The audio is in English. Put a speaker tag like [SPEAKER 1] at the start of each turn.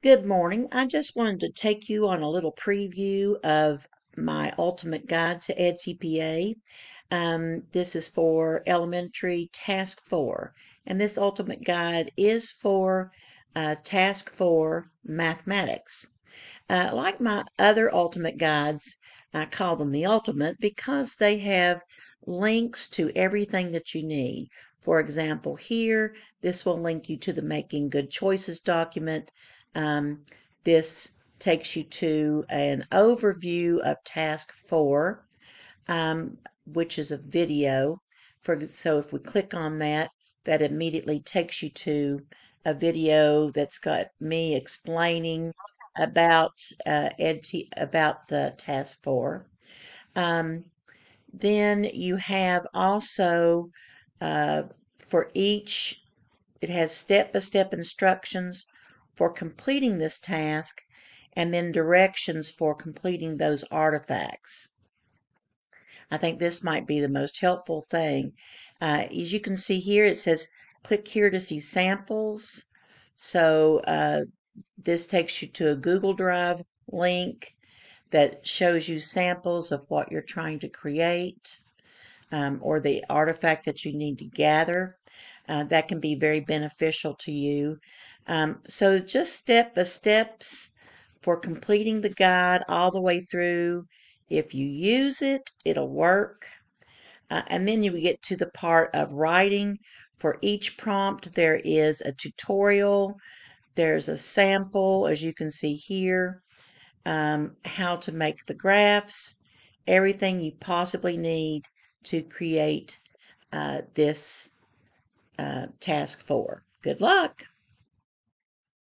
[SPEAKER 1] Good morning. I just wanted to take you on a little preview of my ultimate guide to EdTPA. Um, this is for elementary task four, and this ultimate guide is for uh, task four mathematics. Uh, like my other ultimate guides, I call them the ultimate because they have links to everything that you need. For example, here, this will link you to the Making Good Choices document um, this takes you to an overview of task four, um, which is a video. For, so if we click on that, that immediately takes you to a video that's got me explaining about uh, about the task four. Um, then you have also uh, for each, it has step-by-step -step instructions for completing this task and then directions for completing those artifacts. I think this might be the most helpful thing. Uh, as you can see here, it says click here to see samples. So uh, this takes you to a Google Drive link that shows you samples of what you're trying to create um, or the artifact that you need to gather. Uh, that can be very beneficial to you. Um, so just step by steps for completing the guide all the way through. If you use it, it'll work. Uh, and then you get to the part of writing. For each prompt, there is a tutorial. There's a sample, as you can see here, um, how to make the graphs, everything you possibly need to create uh, this uh, task four. Good luck!